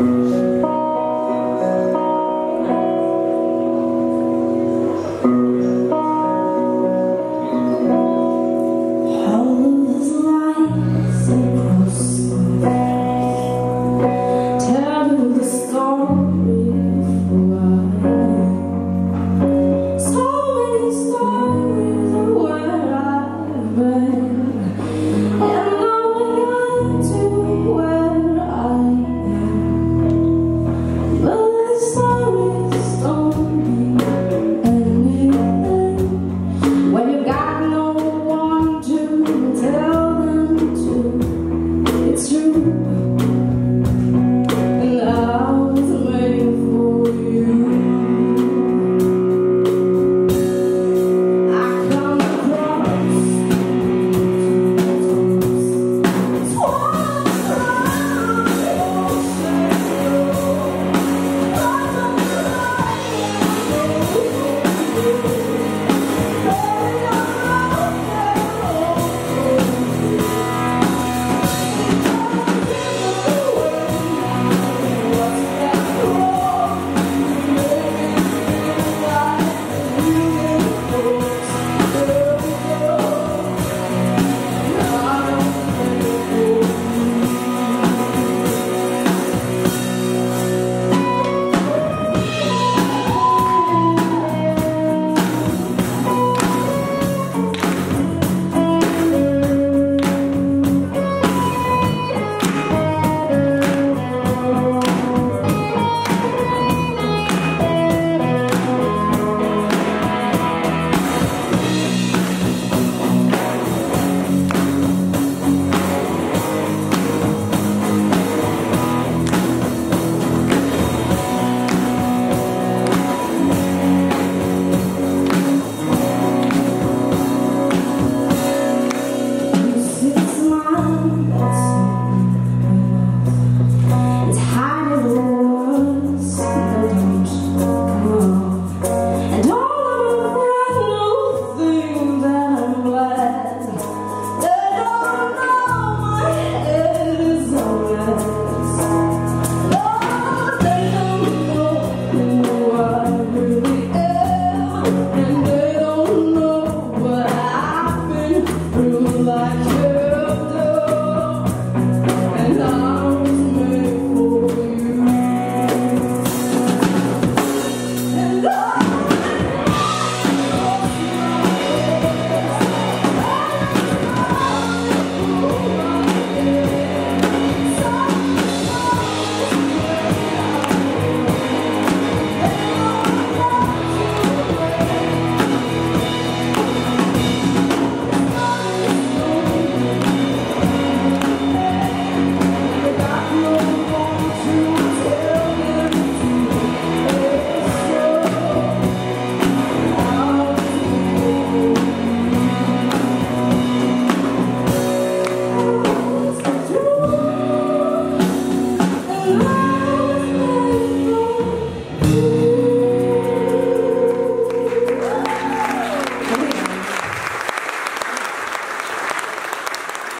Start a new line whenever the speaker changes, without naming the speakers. Mm-hmm.